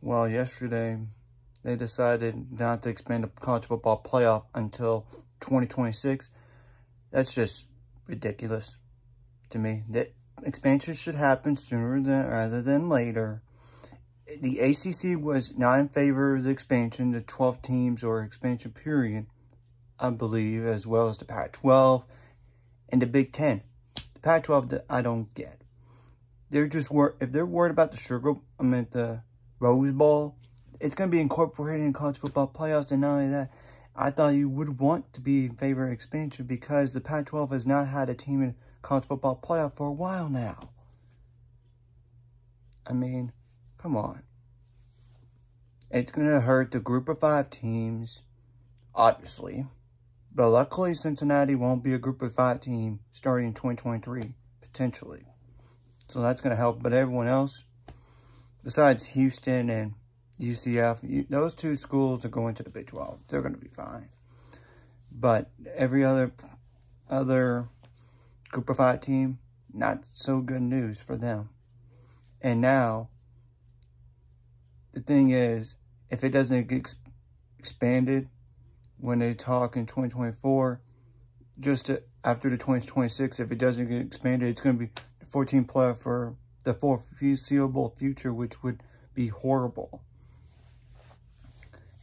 Well, yesterday they decided not to expand the college football playoff until 2026. That's just ridiculous to me. That expansion should happen sooner than rather than later. The ACC was not in favor of the expansion, the 12 teams or expansion period, I believe, as well as the Pac-12 and the Big Ten. The Pac-12, I don't get. They're just wor if they're worried about the sugar, I mean the Rose Bowl, it's going to be incorporated in college football playoffs. And not only that, I thought you would want to be in favor of expansion because the Pac-12 has not had a team in college football playoff for a while now. I mean, come on. It's going to hurt the group of five teams, obviously. But luckily, Cincinnati won't be a group of five team starting in 2023, potentially. So that's going to help. But everyone else, besides Houston and UCF, those two schools are going to the Big 12. They're going to be fine. But every other other group of five team, not so good news for them. And now, the thing is, if it doesn't get expanded when they talk in 2024, just to, after the 2026, if it doesn't get expanded, it's going to be 14 player for the foreseeable future, which would be horrible.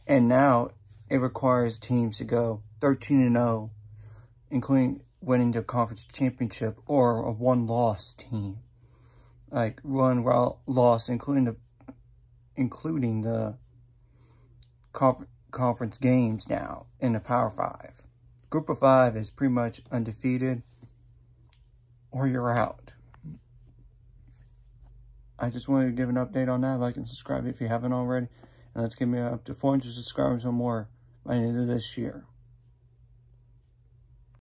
And now it requires teams to go 13 and 0, including winning the conference championship or a one-loss team. Like one loss, including the including the conf conference games now in the Power Five. Group of five is pretty much undefeated, or you're out. I just wanted to give an update on that. Like and subscribe if you haven't already. And let's get me up to 400 subscribers or more by the end of this year.